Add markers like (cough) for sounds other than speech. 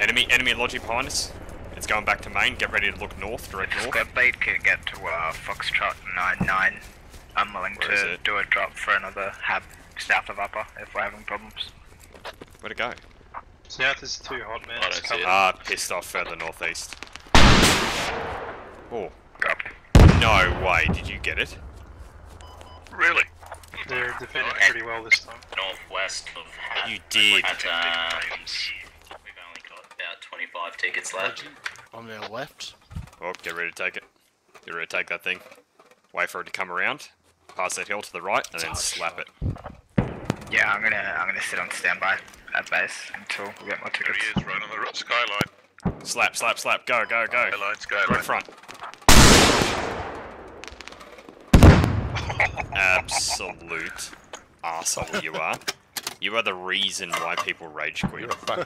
Enemy, enemy logi behind us. It's going back to main. Get ready to look north, direct north. Squad lead can get to uh, Foxtrot 99. I'm willing Where is to do a drop for another hab south of Upper if we're having problems. Where'd it go? South is too hot, man. I It's don't see it. Ah, pissed off further northeast. Oh, Drop. no way. Did you get it? Really? They're defending pretty well this time. northwest of Hat. You did. At, uh, tickets left. On their left. Oh, get ready to take it. Get ready to take that thing. Wait for it to come around. Pass that hill to the right, and then Touch. slap it. Yeah, I'm gonna I'm gonna sit on standby at base until we get more There tickets. he is, right on the ro- skyline. Slap, slap, slap. Go, go, go. Skyline, Right skyline. front. Absolute (laughs) arsehole you are. You are the reason why people rage quit. You're a fuck.